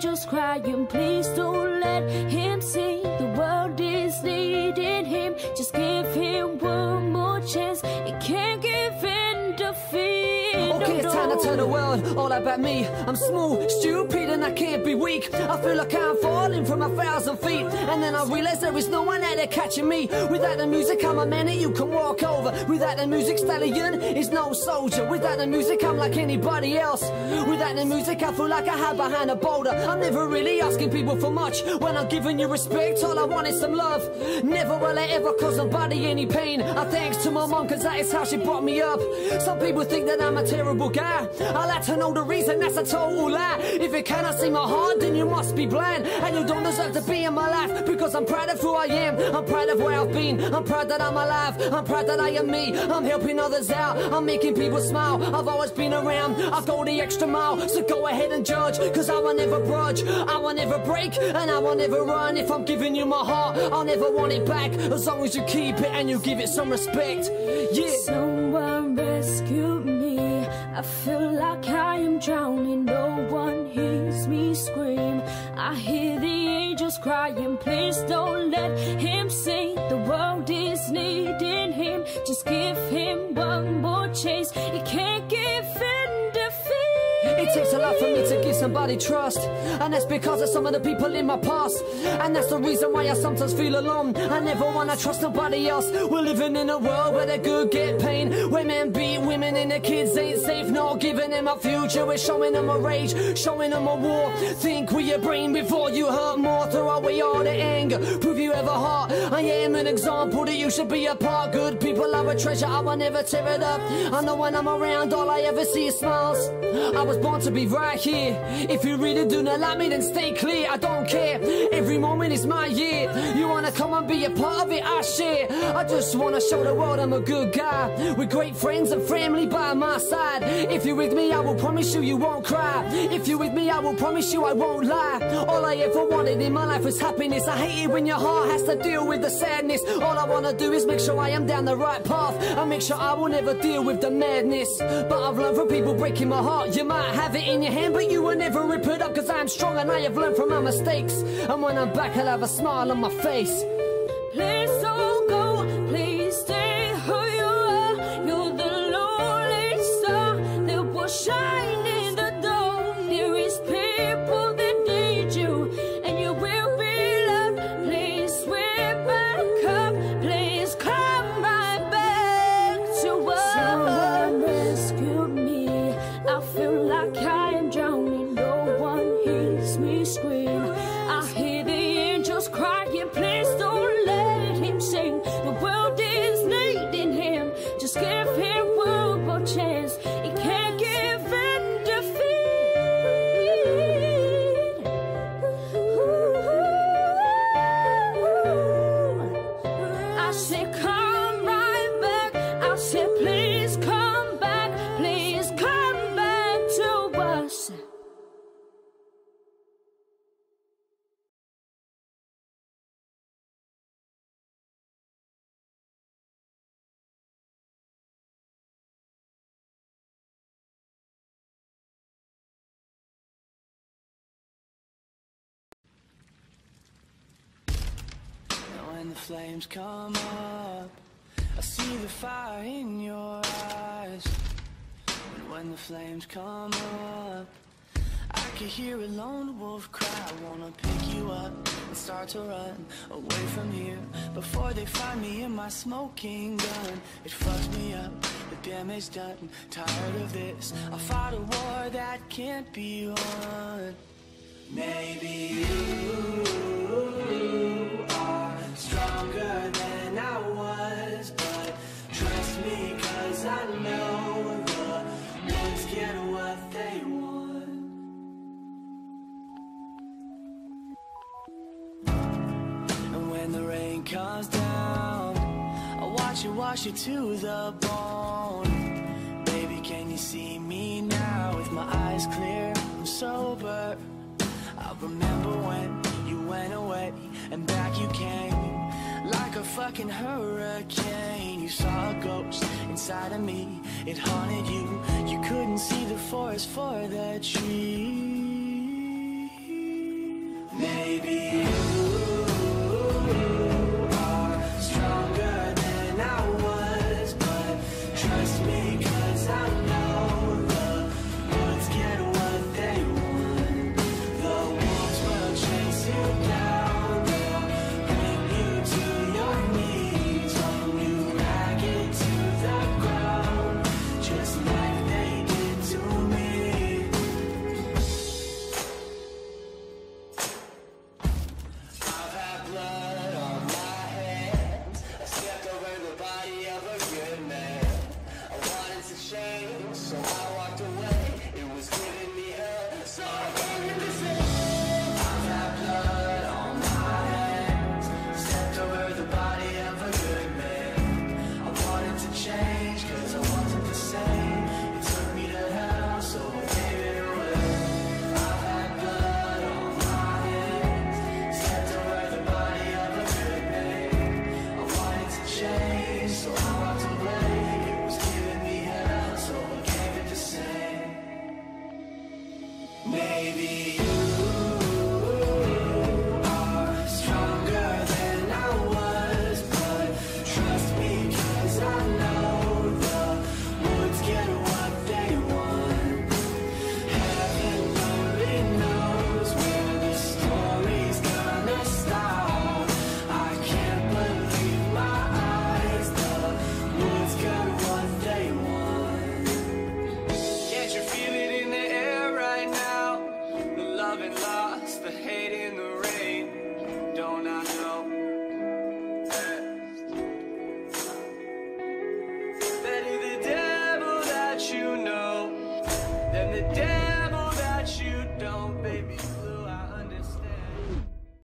angels crying. Please don't let him No, to turn the world all about me. I'm small, stupid, and I can't be weak. I feel like I'm falling from a thousand feet. And then I realize there is no one out there catching me. Without the music, I'm a man that you can walk over. Without the music, stallion is no soldier. Without the music, I'm like anybody else. Without the music, I feel like I hide behind a boulder. I'm never really asking people for much. When I'm giving you respect, all I want is some love. Never will I ever cause somebody any pain. I thanks to my mom, cause that is how she brought me up. Some people think that I'm a terrible guy. I like to know the reason, that's a total lie. If you cannot see my heart, then you must be blind. And you don't deserve to be in my life because I'm proud of who I am. I'm proud of where I've been. I'm proud that I'm alive. I'm proud that I am me. I'm helping others out. I'm making people smile. I've always been around. I go the extra mile. So go ahead and judge. Cause I will never grudge. I will never break. And I will never run. If I'm giving you my heart, I'll never want it back. As long as you keep it and you give it some respect. Yeah. Me. I feel like I am drowning. No one hears me scream. I hear the angels crying. Please don't let him sing. The world is needing him. Just give him one more chance. It takes a lot for me to give somebody trust. And that's because of some of the people in my past. And that's the reason why I sometimes feel alone. I never wanna trust nobody else. We're living in a world where the good get pain. Women beat women and the kids ain't safe. No giving them a future, we're showing them a rage. Showing them a war. Think with your brain before you hurt more. Throw away all the anger, prove you have a heart. I am an example that you should be a part. Good people are a treasure, I will never tear it up. I know when I'm around all I ever see is smiles. I was born to be right here. If you really do not like me then stay clear. I don't care, every moment is my year. You wanna come and be a part of it, I share. I just wanna show the world I'm a good guy. With great friends and family by my side. If you're with me I will promise you you won't cry. If you're with me I will promise you I won't lie. All I ever wanted in my life was happiness. I hate it when your heart has to deal with the sadness. All I wanna do is make sure I am down the right path. And make sure I will never deal with the madness. But I've learned from people breaking my heart. You might have it in your hand but you will never rip it up Cause I'm strong and I have learned from my mistakes. And when I'm back I'll have a smile on my face. Please chance. Flames come up, I see the fire in your eyes. And when the flames come up, I can hear a lone wolf cry. I wanna pick you up and start to run away from here before they find me in my smoking gun. It fucks me up, the damage done. Tired of this. I fought a war that can't be won. Maybe you wishy-washy you to the bone. Baby, can you see me now with my eyes clear? I'm sober. I remember when you went away and back you came. Like a fucking hurricane You saw a ghost inside of me. It haunted you. You couldn't see the forest for the trees. Maybe